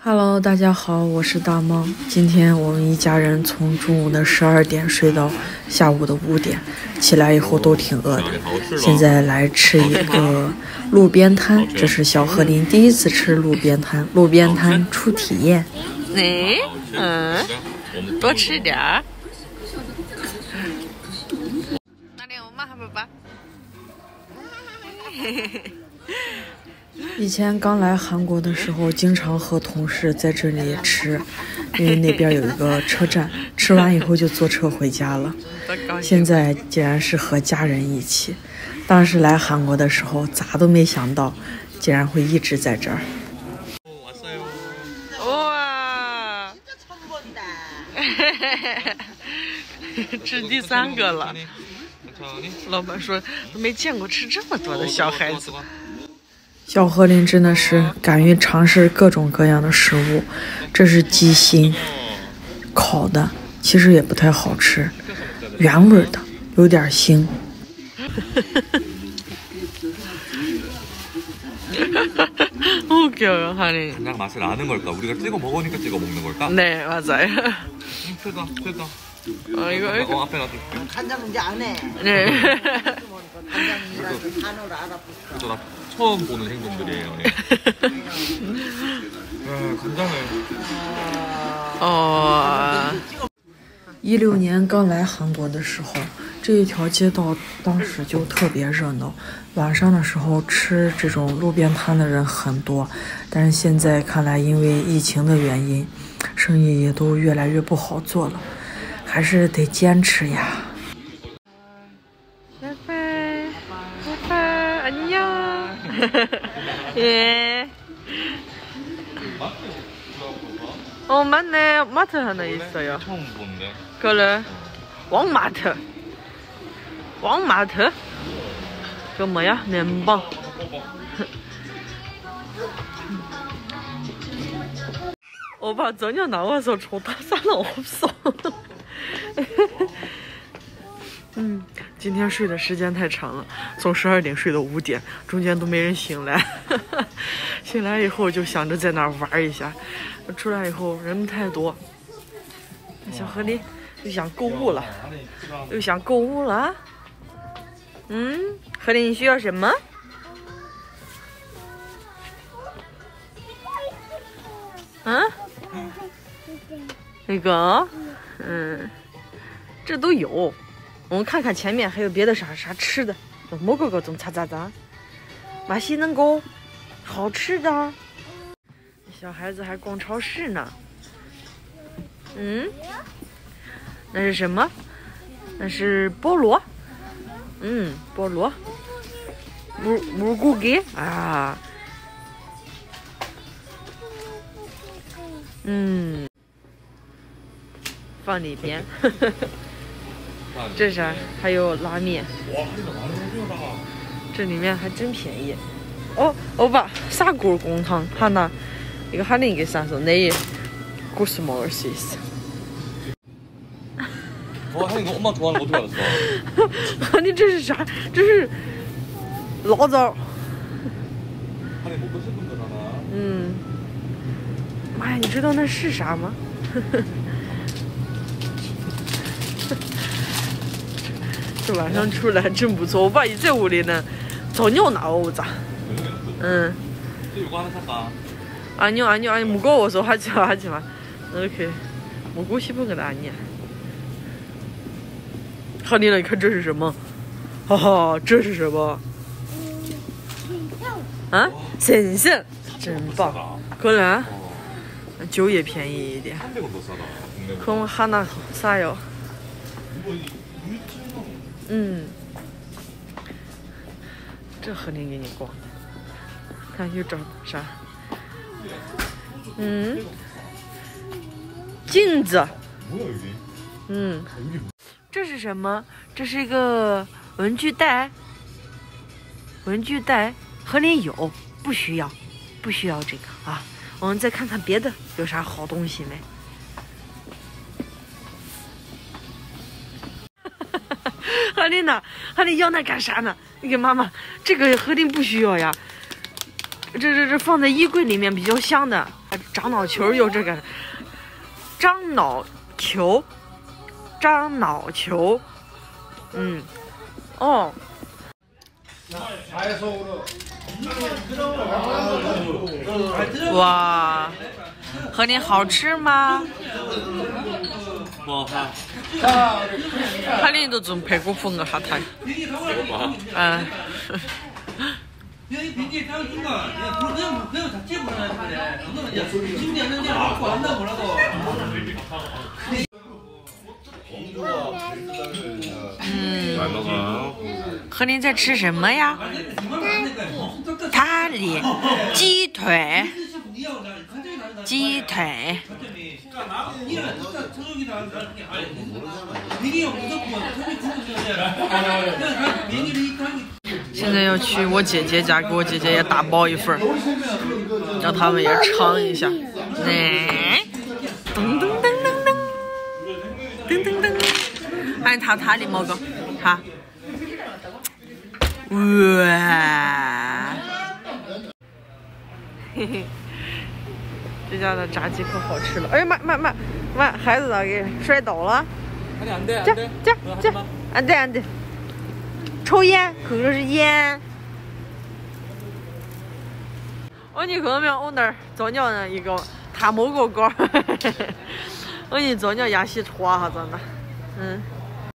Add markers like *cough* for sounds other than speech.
Hello，大家好，我是大猫。今天我们一家人从中午的十二点睡到下午的五点，起来以后都挺饿的。现在来吃一个路边摊，这是小何林第一次吃路边摊，路边摊初体验。哎，嗯，多吃点儿。那里我妈还不把。嘿嘿嘿。*laughs* 以前刚来韩国的时候，经常和同事在这里吃，因为那边有一个车站，吃完以后就坐车回家了。现在竟然是和家人一起，当时来韩国的时候，咋都没想到，竟然会一直在这儿。哇！*laughs* 吃第三个了。老板说都没见过吃这么多的小孩子。小何林真的是敢于尝试各种各样的食物，这是鸡心，烤的，其实也不太好吃，原味的，有点腥。*laughs* 好귀여워하는간장맛을아는걸까우리가찍어먹으니까찍어먹는걸까네맞아요음최다최다어이거이거앞에놔둘게간장은 이제 안 해. 네 간장이라도 간을 알아보니까. 저나 처음 보는 행동들이에요. 예. 아, 간장을 哦，一六*laughs* 年刚来韩国的时候，这一条街道当时就特别热闹，晚上的时候吃这种路边摊的人很多。但是现在看来，因为疫情的原因，生意也都越来越不好做了，还是得坚持呀。 예. 어 맞네 마트 하나 있어요. 처음 보는데. 그래. 왕마트. 왕마트? 그 뭐야? 멤버. 오빠 전혀 나와서 좋다 사는 없어. 嗯， *laughs* 今天睡的时间太长了，从十二点睡到五点，中间都没人醒来。*laughs* 醒来以后就想着在那儿玩一下，出来以后人太多，小何林又想购物了，又想购物了。嗯，何林你需要什么？啊？*laughs* 那个？嗯，这都有。我们看看前面还有别的啥啥吃的，么个个种擦咋咋，马西能够好吃的。小孩子还逛超市呢。嗯，那是什么？那是菠萝。嗯，菠萝。木木菇给啊。嗯，放里边。*laughs* 这啥？还有拉面。这里面还真便宜。哦，欧巴，砂锅公汤？哈那，一个哈另一个啥子那锅是毛儿西斯。我还有个我妈做的，我做的哈，你这是啥？这是醪糟。嗯。妈呀，你知道那是啥吗？*laughs* 这晚上出来真不错，我爸一在屋里呢，早尿呢，我咋？嗯。아니요아니요아니무거워서하지마하지마이렇게먹고싶은건아니야哈尼，你看这是什么？哈哈，这是什么？啊，神仙，真棒！可能酒也便宜一点。可我哈那啥哟？ 嗯，这何林给你逛的，看又找啥？嗯，镜子。嗯，这是什么？这是一个文具袋。文具袋，何林有，不需要，不需要这个啊。我们再看看别的，有啥好东西没？何林呢？何林要那干啥呢？你给妈妈，这个何林不需要呀。这这这放在衣柜里面比较香的。樟脑球有这个，樟脑球，樟脑球，嗯，哦，哇，和你好吃吗？뭐 하. 할린이도 좀 배고픈 것 같아요. 아, 여기 비행기 타고 중간 야 그거 그냥 뭐 그냥 잡지 보내야 돼 그거는 야 준비 안 했는데 갖고 왔나 뭐라고 잘 먹어. 和您在吃什么呀？塔里鸡腿，鸡腿。 现在要去我姐姐家，给我姐姐也打包一份儿，让他们也尝一下。哎，噔噔噔噔噔，噔噔噔，喊他他的猫哥，哈，哇，嘿嘿，这家的炸鸡可好吃了。哎呀妈妈妈妈，孩子咋给摔倒了？这这这，俺对俺对，抽烟可能是烟。我你可能没有我那儿早尿呢一个他某狗狗，我 *laughs* *laughs* 你早尿牙洗戳哈子的，嗯。